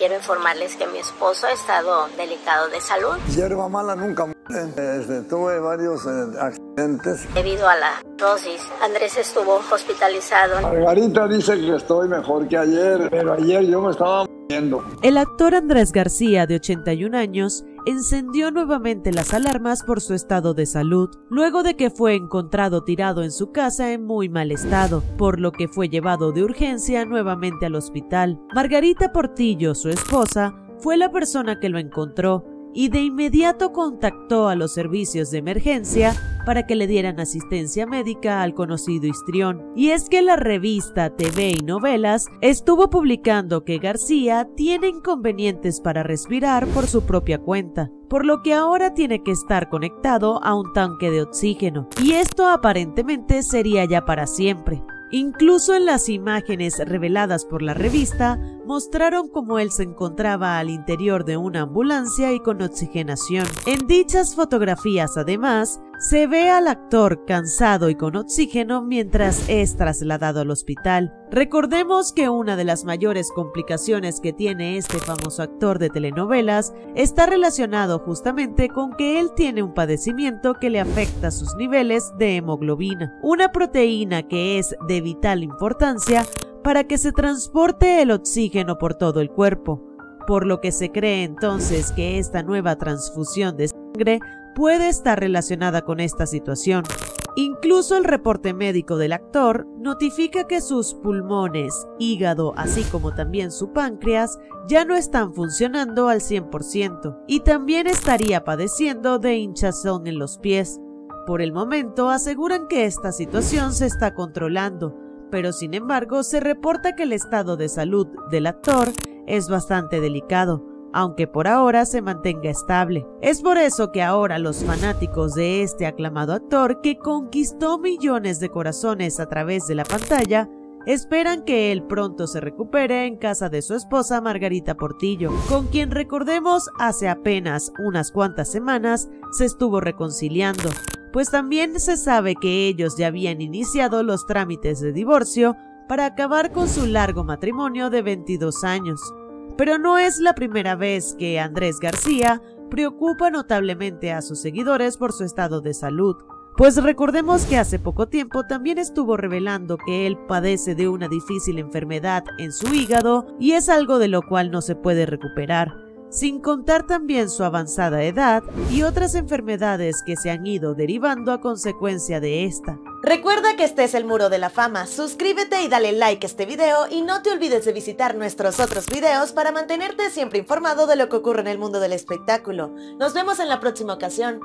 Quiero informarles que mi esposo ha estado delicado de salud. Hierba mala nunca. Este, tuve varios eh, accidentes. Debido a la rosis, Andrés estuvo hospitalizado. Margarita dice que estoy mejor que ayer, pero ayer yo me estaba muriendo. El actor Andrés García, de 81 años, encendió nuevamente las alarmas por su estado de salud, luego de que fue encontrado tirado en su casa en muy mal estado, por lo que fue llevado de urgencia nuevamente al hospital. Margarita Portillo, su esposa, fue la persona que lo encontró y de inmediato contactó a los servicios de emergencia para que le dieran asistencia médica al conocido histrión. Y es que la revista TV y Novelas estuvo publicando que García tiene inconvenientes para respirar por su propia cuenta, por lo que ahora tiene que estar conectado a un tanque de oxígeno, y esto aparentemente sería ya para siempre. Incluso en las imágenes reveladas por la revista mostraron cómo él se encontraba al interior de una ambulancia y con oxigenación. En dichas fotografías, además, se ve al actor cansado y con oxígeno mientras es trasladado al hospital. Recordemos que una de las mayores complicaciones que tiene este famoso actor de telenovelas está relacionado justamente con que él tiene un padecimiento que le afecta sus niveles de hemoglobina, una proteína que es de vital importancia para que se transporte el oxígeno por todo el cuerpo, por lo que se cree entonces que esta nueva transfusión de sangre puede estar relacionada con esta situación. Incluso el reporte médico del actor notifica que sus pulmones, hígado, así como también su páncreas, ya no están funcionando al 100% y también estaría padeciendo de hinchazón en los pies. Por el momento aseguran que esta situación se está controlando, pero sin embargo se reporta que el estado de salud del actor es bastante delicado, aunque por ahora se mantenga estable. Es por eso que ahora los fanáticos de este aclamado actor que conquistó millones de corazones a través de la pantalla esperan que él pronto se recupere en casa de su esposa Margarita Portillo, con quien recordemos hace apenas unas cuantas semanas se estuvo reconciliando, pues también se sabe que ellos ya habían iniciado los trámites de divorcio para acabar con su largo matrimonio de 22 años. Pero no es la primera vez que Andrés García preocupa notablemente a sus seguidores por su estado de salud, pues recordemos que hace poco tiempo también estuvo revelando que él padece de una difícil enfermedad en su hígado y es algo de lo cual no se puede recuperar sin contar también su avanzada edad y otras enfermedades que se han ido derivando a consecuencia de esta. Recuerda que este es el Muro de la Fama, suscríbete y dale like a este video y no te olvides de visitar nuestros otros videos para mantenerte siempre informado de lo que ocurre en el mundo del espectáculo. Nos vemos en la próxima ocasión.